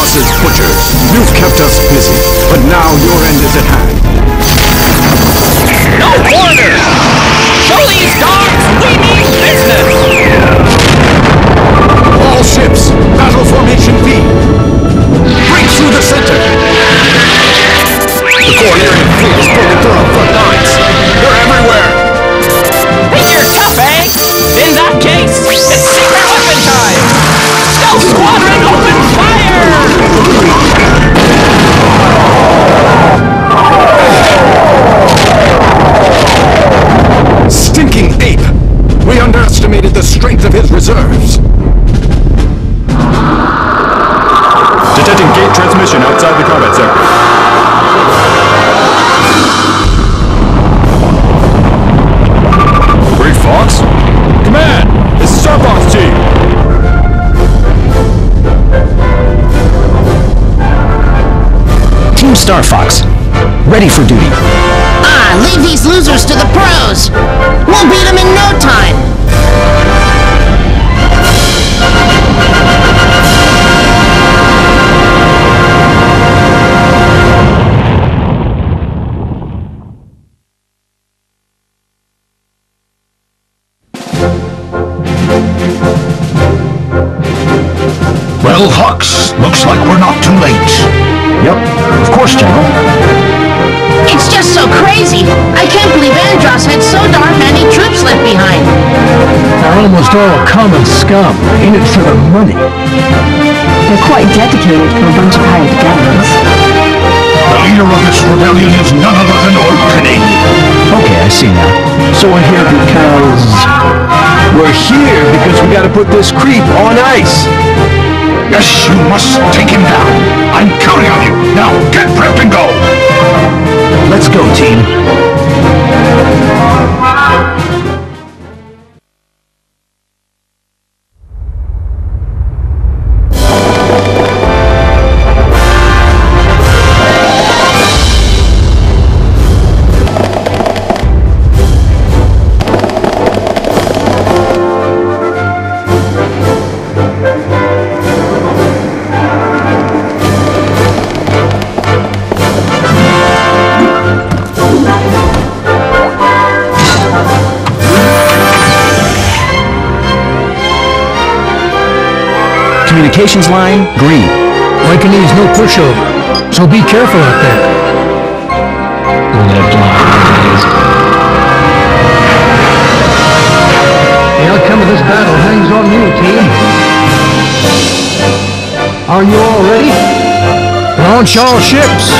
of butchers. You've kept us busy, but now your end is at hand. No quarter! Show these dogs we mean business! All ships, battle formation V. Break through the center. The Cornerian fleet reserves. Detecting gate transmission outside the combat sector. Great Fox? Command! This is Star Fox team! Team Star Fox, ready for duty. Ah, leave these losers to the pros! We'll beat them in no time! Well, looks like we're not too late. Yep, of course, General. It's just so crazy! I can't believe Andross had so darn many troops left behind! They're almost all common scum, in it for the money. They're quite dedicated for a bunch of hired guns. The leader of this rebellion is none other than Old Penny. Okay, I see now. So we're here because... We're here because we gotta put this creep on ice. Yes, you must take him down. I'm counting on you. Now, get prepped and go. Pushover, so be careful out there. The outcome of this battle hangs on you, team. Are you all ready? Launch all ships!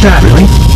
That.